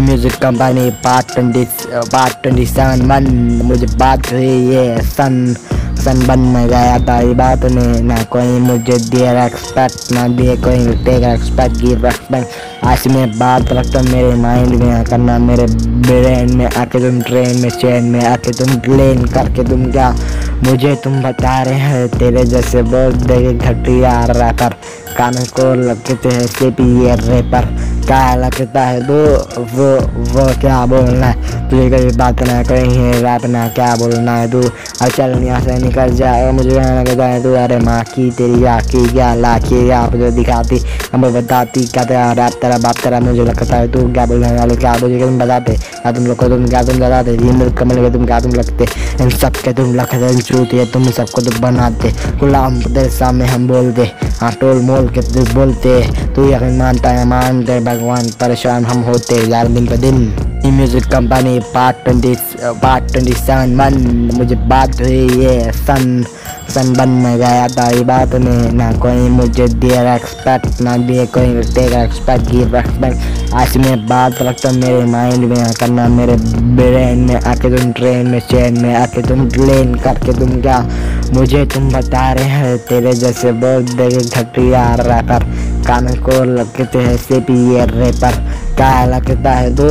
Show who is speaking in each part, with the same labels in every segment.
Speaker 1: Music company part twenty part twenty seven मन मुझे बात हुई, ये सन सन बन में गया था ये बात में ना कोई मुझे दिए रेस्पेक्ट ना दिए कोई टेक रेस्पेक्ट गिव रेस्पेक्ट आज मैं बात रखता मेरे माइंड में करना मेरे ब्रेन में आके, तुम ट्रेन में चैन में आके, तुम प्लेन करके, तुम क्या मुझे तुम बता रहे हैं? तेरे जैसे दे घटिया रैपर कान को लगते हैं से रेपर क्या लगता है तो वो वो क्या बोलना है? तुझे कभी बात ना कहीं रैप ना क्या बोलना है तू? अब चल यहाँ से निकल जाए मुझे कहना लगता है तू अरे माँ की तेरी आखी क्या लाखी आप जो दिखाती, हमें बताती, क्या तेरा रैप तेरा बाप, तेरा मुझे लगता है तू क्या बोलने वाले, क्या मुझे तुम बताते? क्या तुम लोग को तुम क्या तुम बताते? ये मेरे कमल के तुम क्या तुम लगते? इन सब के तुम लगते झूठ है तुम सबको तुम बनाते। गुलाम तेरे सामने हम बोलते हाँ टोल मोल के बोलते। तू यकीन मानता है, मानते भगवान परेशान हम होते यार दिन पे दिन music company part twenty part twenty seven मन मुझे बात हुई ये सन सन बन में गया था ये बात में ना कोई मुझे दिए रेस्पेक्ट ना दिए कोई टेक रेस्पेक्ट गिव रेस्पेक्ट आज मैं बात रखता मेरे माइंड में करना मेरे ब्रेन में आके तुम ट्रेन में चैन में आके तुम प्लेन करके तुम क्या मुझे तुम बता रहे हैं तेरे जैसे बोल दे घटिया रैपर कान को लगते हैं से रेपर क्या लगता है तो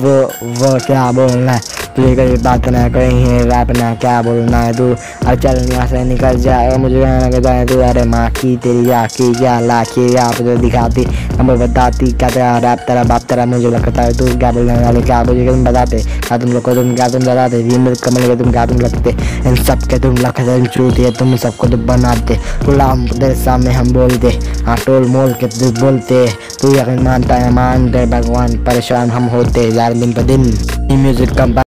Speaker 1: वो वो क्या बोलना है? तुझे कभी बात ना कहीं रैप ना क्या बोलना है तू? अब चल यहाँ से निकल जाए मुझे कहना लगता है तू, अरे माँ की तेरी आखी क्या लाखी आप जो दिखाती, हमें बताती, क्या तेरा रैप तेरा बाप, तेरा मुझे लगता है तू क्या बोलने वाले, क्या मुझे तुम बताते? क्या तुम लोग को तुम, क्या तुम बताते? मेरे कमल के तुम क्या तुम लगते? इन सब के तुम झूठ है तुम सबको तुम बनाते। गुलाम तेरे सामने हम बोलते हाँ टोल मोल के तू बोलते। तू यकीन मानता है, मानते भगवान परेशान हम होते, यार दिन पर दिन। Music company